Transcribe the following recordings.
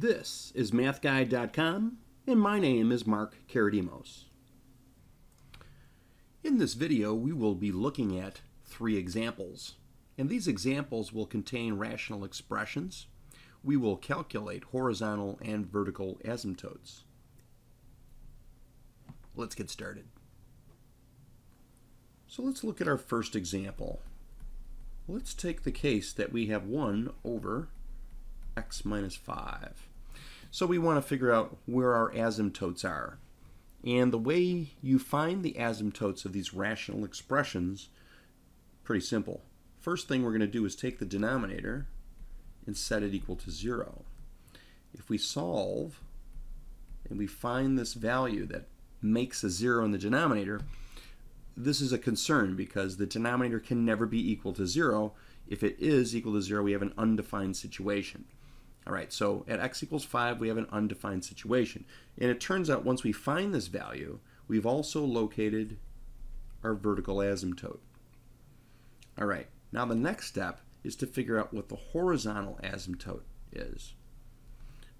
This is MathGuide.com, and my name is Mark Karadimos. In this video, we will be looking at three examples, and these examples will contain rational expressions. We will calculate horizontal and vertical asymptotes. Let's get started. So let's look at our first example. Let's take the case that we have 1 over x minus 5. So we want to figure out where our asymptotes are. And the way you find the asymptotes of these rational expressions, pretty simple. First thing we're going to do is take the denominator and set it equal to 0. If we solve and we find this value that makes a 0 in the denominator, this is a concern because the denominator can never be equal to 0. If it is equal to 0, we have an undefined situation. All right, so at x equals 5, we have an undefined situation. And it turns out once we find this value, we've also located our vertical asymptote. All right, now the next step is to figure out what the horizontal asymptote is.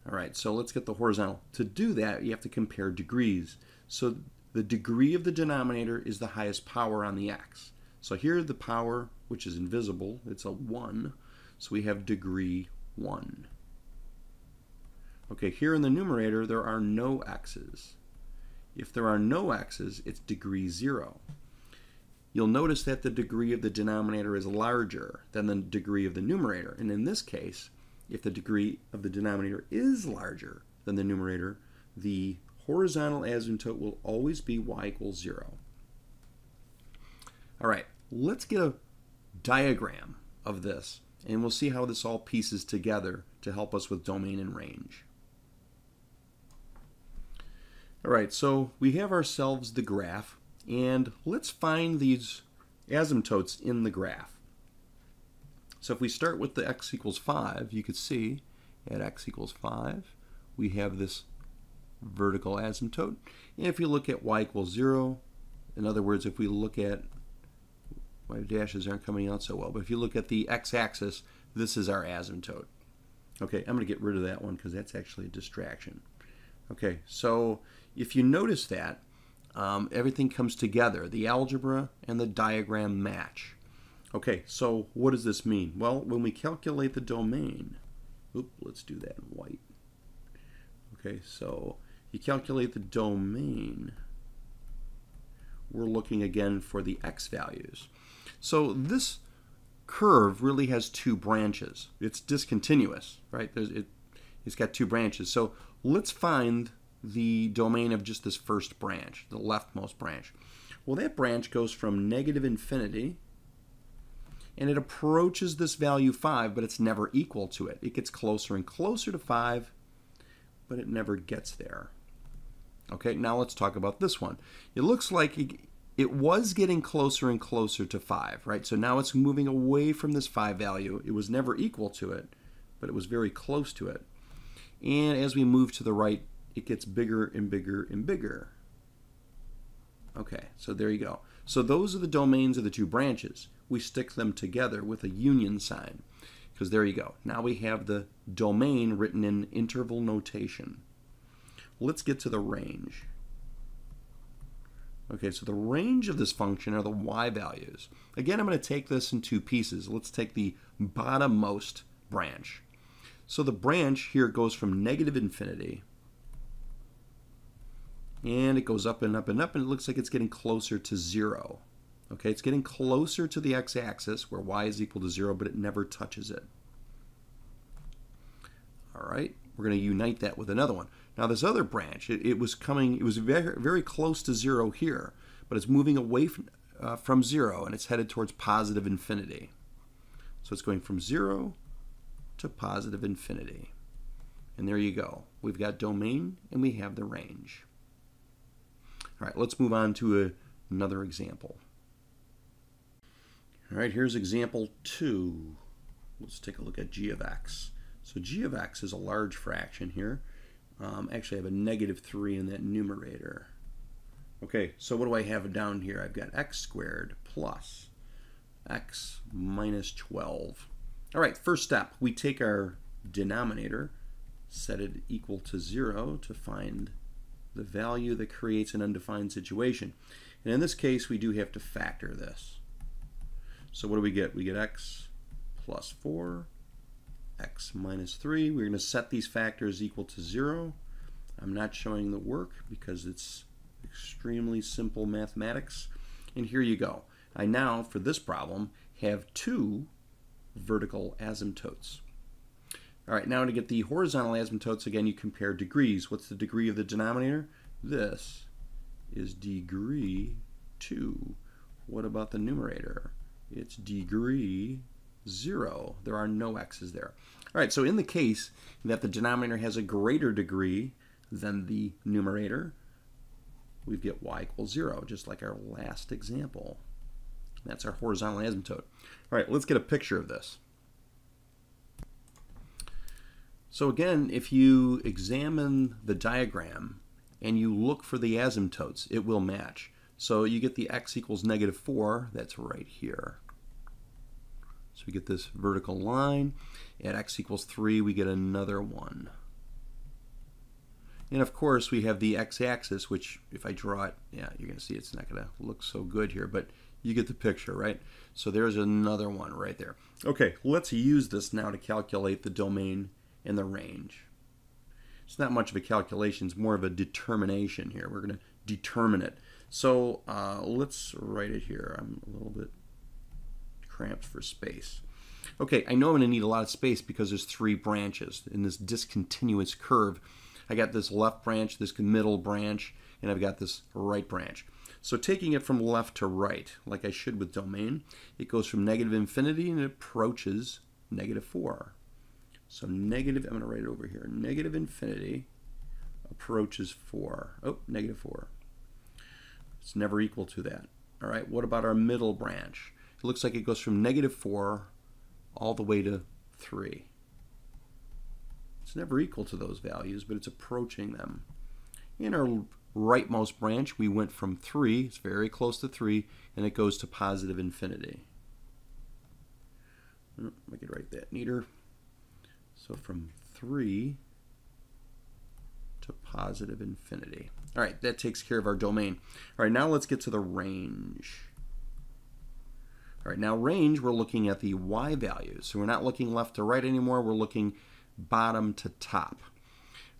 All right, so let's get the horizontal. To do that, you have to compare degrees. So the degree of the denominator is the highest power on the x. So here the power, which is invisible, it's a 1. So we have degree 1. Okay, here in the numerator, there are no x's. If there are no x's, it's degree 0. You'll notice that the degree of the denominator is larger than the degree of the numerator. And in this case, if the degree of the denominator is larger than the numerator, the horizontal asymptote will always be y equals 0. All right, let's get a diagram of this, and we'll see how this all pieces together to help us with domain and range. All right, so we have ourselves the graph, and let's find these asymptotes in the graph. So if we start with the x equals 5, you could see at x equals 5, we have this vertical asymptote. And if you look at y equals 0, in other words, if we look at, my dashes aren't coming out so well, but if you look at the x-axis, this is our asymptote. Okay, I'm going to get rid of that one because that's actually a distraction. Okay, so if you notice that, um, everything comes together. The algebra and the diagram match. Okay, so what does this mean? Well, when we calculate the domain, oop, let's do that in white. Okay, so you calculate the domain, we're looking again for the x values. So this curve really has two branches. It's discontinuous, right? There's, it, it's got two branches. So let's find the domain of just this first branch, the leftmost branch. Well, that branch goes from negative infinity, and it approaches this value 5, but it's never equal to it. It gets closer and closer to 5, but it never gets there. Okay, now let's talk about this one. It looks like it, was getting closer and closer to 5, right? So now it's moving away from this 5 value. It was never equal to it, but it was very close to it. And as we move to the right, it gets bigger and bigger and bigger. Okay, so there you go. So those are the domains of the two branches. We stick them together with a union sign because there you go. Now we have the domain written in interval notation. Let's get to the range. Okay, so the range of this function are the y values. Again, I'm going to take this in two pieces. Let's take the bottommost branch. So the branch here goes from negative infinity and it goes up and up and up and it looks like it's getting closer to zero. Okay, it's getting closer to the x-axis where y is equal to zero, but it never touches it. All right, we're going to unite that with another one. Now this other branch, it, it was coming, it was very, very close to zero here, but it's moving away from, uh, from zero and it's headed towards positive infinity. So it's going from zero to positive infinity. And there you go. We've got domain and we have the range. All right, let's move on to a, another example. All right, here's example two. Let's take a look at g of x. So g of x is a large fraction here. Um, actually, I have a negative 3 in that numerator. Okay, so what do I have down here? I've got x squared plus x minus 12. All right, first step, we take our denominator set it equal to 0 to find the value that creates an undefined situation. And in this case, we do have to factor this. So what do we get? We get x plus 4, x minus 3. We're going to set these factors equal to 0. I'm not showing the work because it's extremely simple mathematics. And here you go. I now, for this problem, have two vertical asymptotes. All right, now to get the horizontal asymptotes, again, you compare degrees. What's the degree of the denominator? This is degree 2. What about the numerator? It's degree 0. There are no x's there. All right, so in the case that the denominator has a greater degree than the numerator, we get y equals 0, just like our last example. That's our horizontal asymptote. All right, let's get a picture of this. So again, if you examine the diagram and you look for the asymptotes, it will match. So you get the x equals negative 4, that's right here. So we get this vertical line. At x equals 3, we get another one. And of course, we have the x-axis, which if I draw it, yeah, you're going to see it's not going to look so good here, but you get the picture, right? So there's another one right there. Okay, let's use this now to calculate the domain and the range. It's not much of a calculation, it's more of a determination here. We're going to determine it. So uh, let's write it here. I'm a little bit cramped for space. Okay, I know I'm going to need a lot of space because there's three branches in this discontinuous curve. I got this left branch, this middle branch, and I've got this right branch. So taking it from left to right, like I should with domain, it goes from negative infinity and it approaches negative 4. So negative, I'm going to write it over here, negative infinity approaches 4. Oh, negative 4. It's never equal to that. All right, what about our middle branch? It looks like it goes from negative 4 all the way to 3. It's never equal to those values, but it's approaching them. In our rightmost branch, we went from 3, it's very close to 3, and it goes to positive infinity. Oh, I could write that neater. So from 3 to positive infinity. All right, that takes care of our domain. All right, now let's get to the range. All right, now range, we're looking at the y values. So we're not looking left to right anymore, we're looking bottom to top.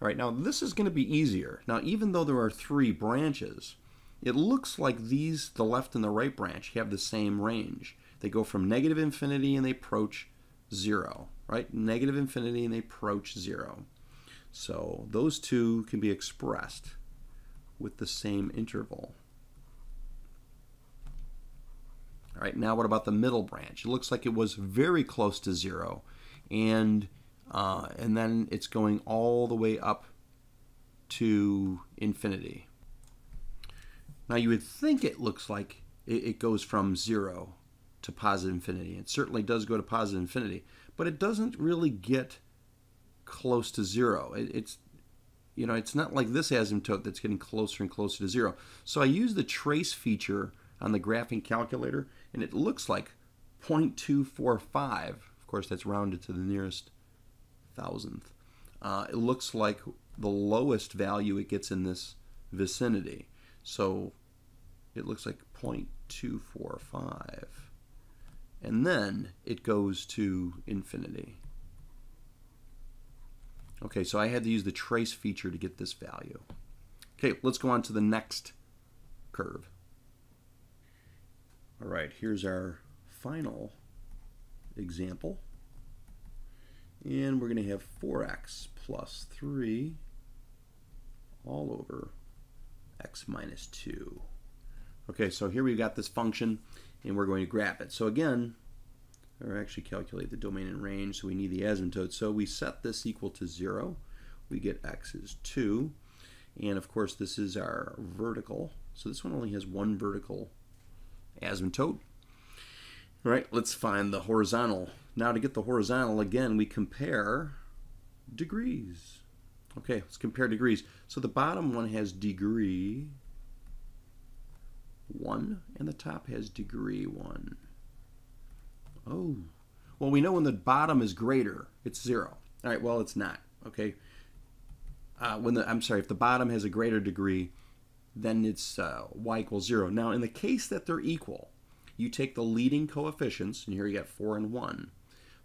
All right, now this is going to be easier. Now, even though there are three branches, it looks like these, the left and the right branch, have the same range. They go from negative infinity and they approach zero, right? Negative infinity and they approach zero. So those two can be expressed with the same interval. All right, now what about the middle branch? It looks like it was very close to zero, and uh, and then it's going all the way up to infinity. Now you would think it looks like it, it goes from zero to positive infinity. It certainly does go to positive infinity, but it doesn't really get close to zero. It, it's you know, it's not like this asymptote that's getting closer and closer to zero. So I use the trace feature on the graphing calculator, and it looks like 0.245. Of course, that's rounded to the nearest thousandth. Uh, it looks like the lowest value it gets in this vicinity. So it looks like 0.245. And then it goes to infinity. Okay, so I had to use the trace feature to get this value. Okay, let's go on to the next curve. All right, here's our final example. And we're going to have 4x plus 3 all over x minus 2. Okay, so here we've got this function, and we're going to graph it. So again, or actually calculate the domain and range, so we need the asymptote. So we set this equal to 0. We get x is 2. And of course, this is our vertical. So this one only has one vertical asymptote. All right, let's find the horizontal. Now to get the horizontal, again, we compare degrees. Okay, let's compare degrees. So the bottom one has degree 1, and the top has degree 1. Oh, well, we know when the bottom is greater, it's 0. All right, well, it's not. Okay, uh, when the I'm sorry, if the bottom has a greater degree, then it's uh, y equals zero. Now, in the case that they're equal, you take the leading coefficients, and here you got four and one.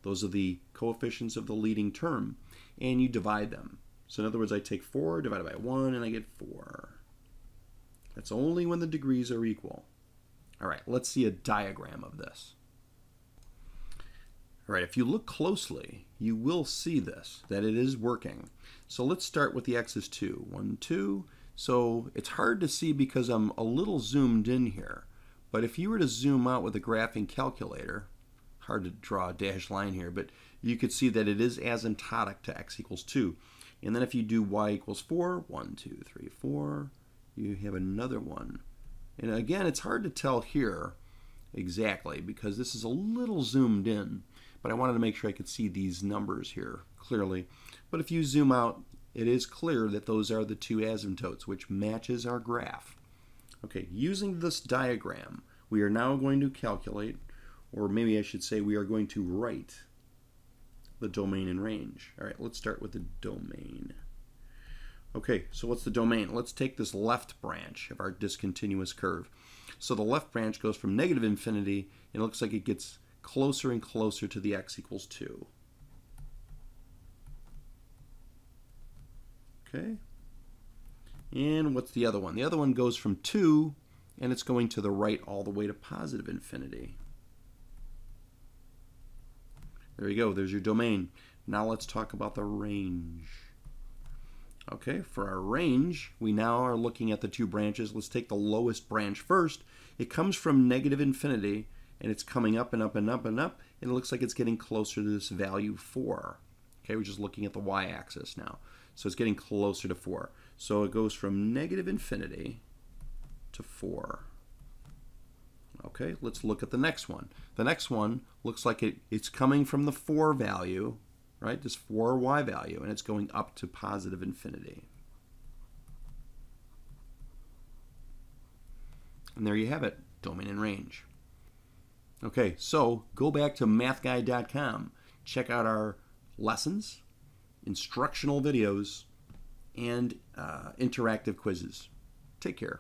Those are the coefficients of the leading term, and you divide them. So in other words, I take 4 divided by 1, and I get 4. That's only when the degrees are equal. All right, let's see a diagram of this. All right, if you look closely, you will see this, that it is working. So let's start with the x's 2. 1, 2. So it's hard to see because I'm a little zoomed in here. But if you were to zoom out with a graphing calculator, hard to draw a dashed line here, but you could see that it is asymptotic to x equals 2. And then if you do y equals 4, 1, 2, 3, 4, you have another one. And again, it's hard to tell here exactly because this is a little zoomed in, but I wanted to make sure I could see these numbers here clearly. But if you zoom out, it is clear that those are the two asymptotes, which matches our graph. Okay, using this diagram, we are now going to calculate, or maybe I should say we are going to write the domain and range. All right, let's start with the domain. Okay, so what's the domain? Let's take this left branch of our discontinuous curve. So the left branch goes from negative infinity, and it looks like it gets closer and closer to the x equals 2. Okay. And what's the other one? The other one goes from 2, and it's going to the right all the way to positive infinity. There you go, there's your domain. Now let's talk about the range. Okay, for our range, we now are looking at the two branches. Let's take the lowest branch first. It comes from negative infinity, and it's coming up and up and up and up, and it looks like it's getting closer to this value 4. Okay, we're just looking at the y-axis now. So it's getting closer to 4. So it goes from negative infinity to 4. Okay, let's look at the next one. The next one looks like it, it's coming from the 4 value, right? This 4y value, and it's going up to positive infinity. And there you have it, domain and range. Okay, so go back to mathguide.com. Check out our lessons, instructional videos, and uh, interactive quizzes. Take care.